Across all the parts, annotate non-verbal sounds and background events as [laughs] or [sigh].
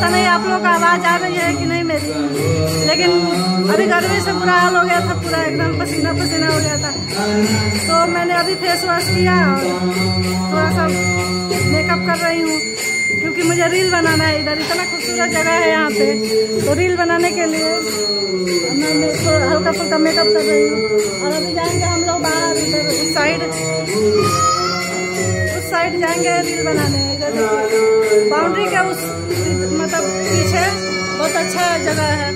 लोग घूमने, तभी का आवाज़ आ रही है कि नहीं मेरी। लेकिन अभी गर्मी से बुरा हाल हो गया था पूरा एकदम पसीना पसीना हो गया था। तो मैंने अभी फेस वॉश किया और थोड़ा सा मेकअप कर रही हूँ क्योंकि मुझे रील बनाना है इधर। इतना खूबसूरत जगह है क्या है। आपको कौन है साइड जाएँगे रील बनाने इधर देखिए। बाउंड्री के उस मतलब पीछे बहुत अच्छा जगह है।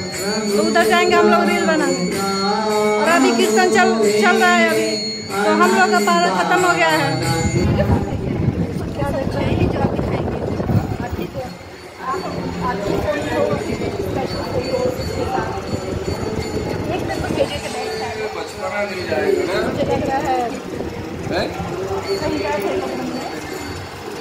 तो उधर जाएँगे हम लोग रील बनाने। और अभी कीर्तन चल चल रहा है अभी। तो हम लोग का पारा खत्म हो गया है। मिल जाएगा ना? है?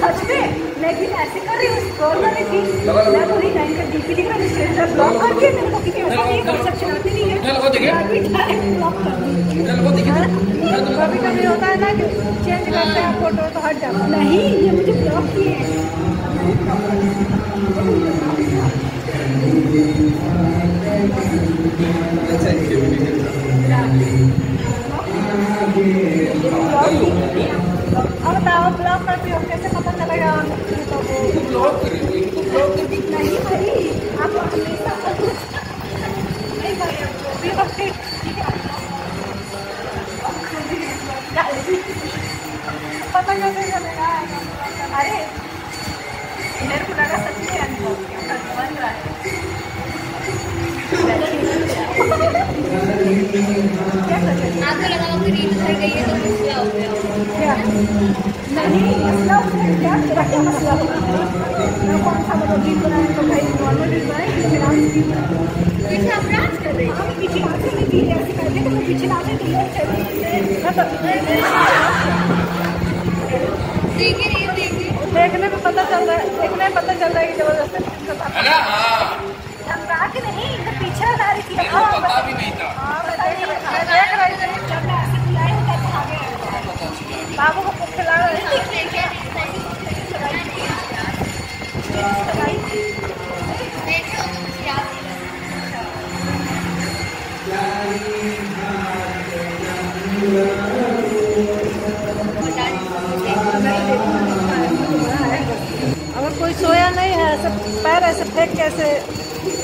सच में लेकिन ऐसे कर रही हूँ स्क्रॉल कर रही थी। मैं बोली टाइम का डीपी दिख रहा है स्टेटस ब्लॉक कर दिया मेरे को क्योंकि ऐसा नहीं है सब चलाते नहीं है। मैं भी block कर दी वो दिखे। कभी कभी होता है ना कि चेंज करते हैं फ़ोटो तो हट जाता नहीं ये मुझे ब्लॉक किए हैं। अच्छा अब बताओ ब्लॉक करती हो कैसे पता चलेगा तो वो ब्लॉक करी हुई इनको ब्लॉक कर नहीं भाई आप हमेशा नहीं भाई आप जो भी होते पता कैसे चलेगा अरे मेरे को लगा सच में अनुभव बन रहा है क्या कर रहे हैं? आपको लगा कि रील उतर नहीं मसला उसमें क्या तेरा क्या मसला मैं कौन सा मतलब रील बनाने को भाई नॉर्मल रील बनाए पीछे आप डांस कर रही हम पीछे नाचे नहीं थी ऐसे करते तो मैं पीछे मैं तो देखिए ये देखिए देखने में पता चल रहा है देखने में पता चल रहा है कि ज़बरदस्ती है। हाँ। नहीं इधर पीछे हटा रही मेरे नहीं था अगर कोई सोया नहीं है ऐसे पैर ऐसे फेंक के ऐसे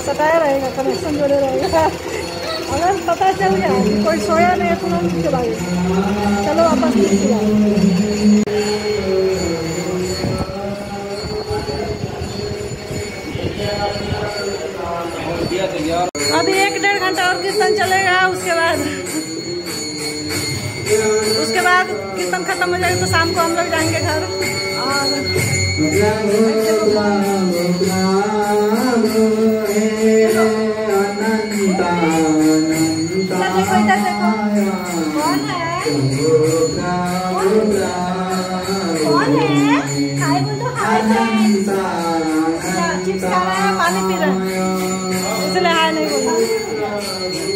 सटाया रहेगा कनेक्शन जोड़े रहेगा अगर पता चल गया, कोई सोया नहीं है तुरंत चलाइए चलो वापस अभी एक डेढ़ घंटा और कीर्तन चलेगा, उसके बाद बाद कीर्तन खत्म हो जाएगा तो शाम को हम लोग जाएँगे घर। और है? चिप्स खा रहे पानी पी रहे हैं। इसलिए हाय नहीं बोल।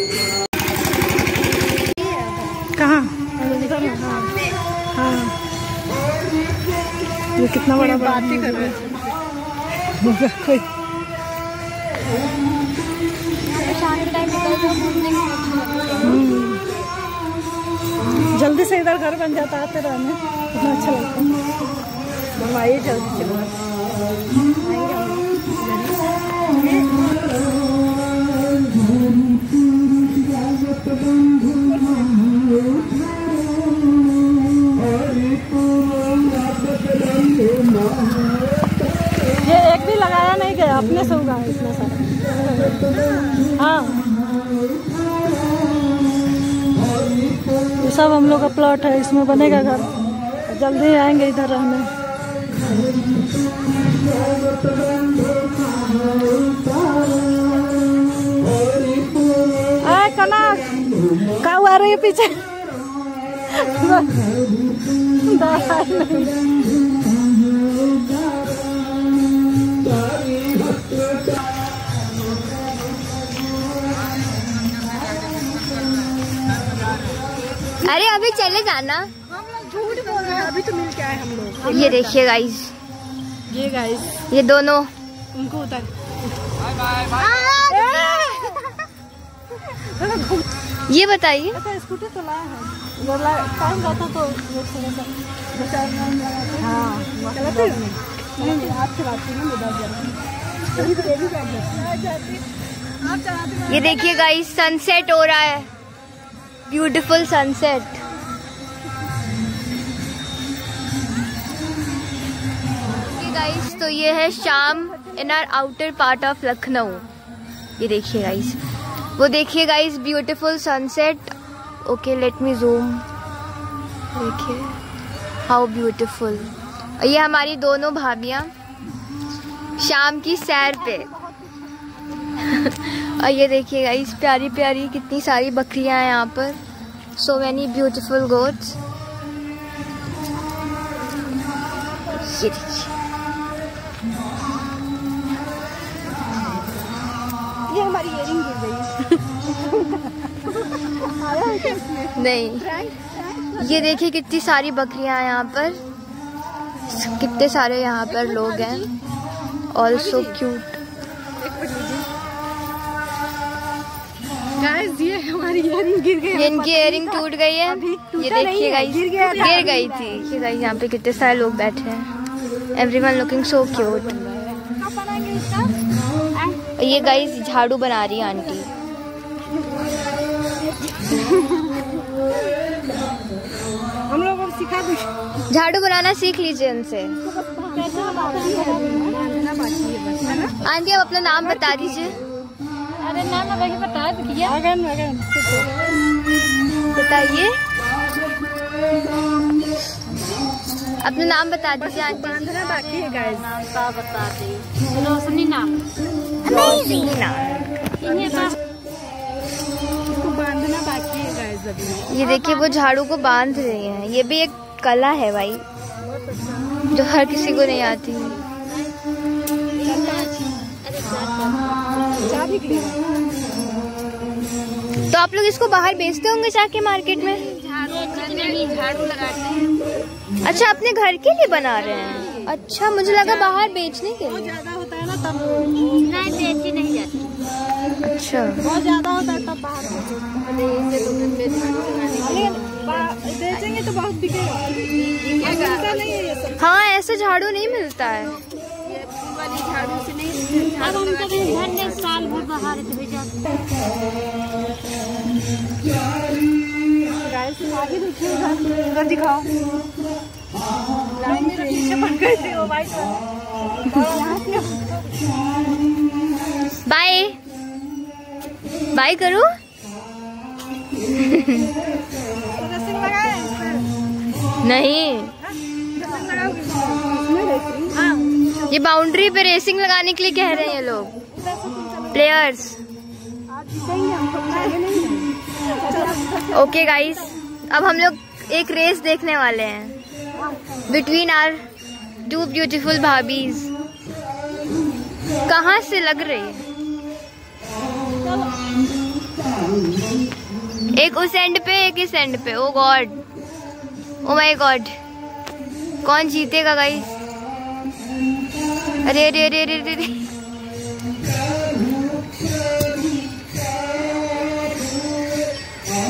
कितना बड़ा बात ही कर रहे होगा कोई शाम के टाइम निकल जाओ घूमने में हम्म। जल्दी से इधर घर बन जाता आते रहने कितना अच्छा लगता है। बनवाइए जल्दी से एक भी लगाया नहीं गया अपने से उगा इतना सारा। हाँ। ये सब हम लोग का प्लॉट है, इसमें बनेगा घर। जल्दी आएँगे इधर रहने। कनक का आ रही है पीछे? [laughs] अरे अभी चले जाना। हम लोग झूठ बोल रहे हैं अभी तो मिल के आए हम लोग ये देखिए गाइस ये गाइस ये दोनों। उनको उतर। ये बताइए। अच्छा स्कूटी तो लाया है। तो हाँ। हो। नहीं नहीं आप चलाती ना मैं दस जाती कभी तो ये देखिए गाइस सनसेट हो रहा है। ब्यूटीफुल सनसेट तो ये है शाम in our outer part of Lucknow ये देखिए गाइस वो देखिए guys beautiful sunset okay let me zoom देखिए हाउ ब्यूटीफुल ये हमारी दोनों भाभियाँ शाम की सैर पे। और ये देखिए गाइस प्यारी प्यारी कितनी सारी बकरियाँ हैं यहाँ पर। सो मैनी ब्यूटीफुल गोट्स ये हमारी इयरिंग गिर गई। नहीं। ये देखिए कितनी सारी बकरियाँ हैं यहाँ पर। कितने सारे यहाँ पर लोग हैं। ऑल्सो क्यूट गाइस ये हमारी इयरिंग गिर गई इनकी इयरिंग टूट गई है। ये देखिए गाइस गिर गई थी। ये गाइस यहाँ पे कितने सारे लोग बैठे हैं। एवरीवन लुकिंग सो क्यूट ये गाइस झाड़ू बना रही है आंटी। हम लोग अब सिखा दें झाड़ू बनाना सीख लीजिए ना? आंटी आप अपना नाम बता दीजिए। अरे ना ना वही बता दिया। अगन अगन बताइए। अपना नाम बता दीजिए आंटी बाकी है गाइस नाम का बता दे। रोशनी नाम। रोशनी नाम। इसको बांधना बाकी है गाइस अभी। ये देखिए वो झाड़ू को बाँध रही हैं। ये भी एक कला है भाई जो हर किसी को नहीं आती। चाबी तो आप लोग इसको बाहर बेचते होंगे जाके मार्केट में? झाड़ू लगाते हैं अच्छा अपने घर के लिए बना रहे हैं। अच्छा मुझे लगा बाहर बेचने के लिए। ज़्यादा होता है ना तब नहीं बेची नहीं जाती। अच्छा। बहुत ज़्यादा होता है तब बाहर बेचेंगे तो बहुत बिकेगा। है हाँ ऐसे झाड़ू नहीं मिलता है। अब हम कभी घर में साल भर बाहर भेजा आगे देखिए उधर उधर दिखाओ। लाइन में पीछे पड़ गए थे वो वाइट वाले बाय बाय करो। नहीं। ये बाउंड्री पे रेसिंग लगाने के लिए कह रहे हैं ये लोग। प्लेयर्स। ओके गाइस अब हम लोग एक रेस देखने वाले हैं। बिटवीन आर टू ब्यूटीफुल भाभीज कहाँ से लग रही है? एक उस एंड पे, एक इस एंड पे। Oh God oh my God कौन जीतेगा गाइस अरे अरे अरे अरे अरे।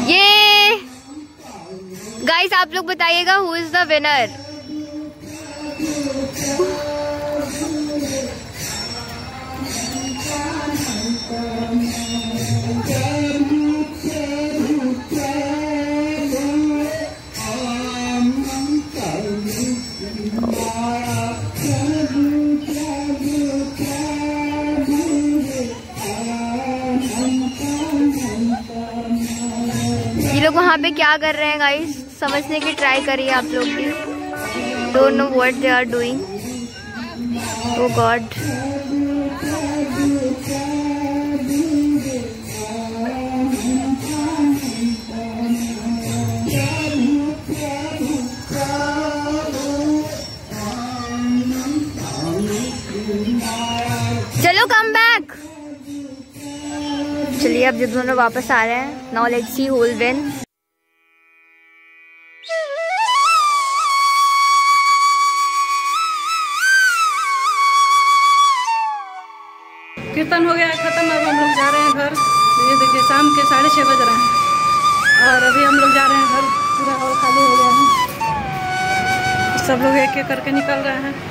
ये गाइस आप लोग बताइएगा हु इज़ द विनर पे क्या कर रहे हैं गाइस समझने की ट्राई करिए आप लोग भी। Don't know what they are doing oh god चलो कम बैक चलिए अब जब दोनों वापस आ रहे हैं लेट्स सी होल वेन कीर्तन हो गया, खत्म। अब हम लोग जा रहे हैं घर। तो ये देखिए, शाम के साढ़े छः बज रहे हैं। और अभी हम लोग जा रहे हैं घर। पूरा हॉल खाली हो गया है। सब लोग एक एक करके निकल रहे हैं।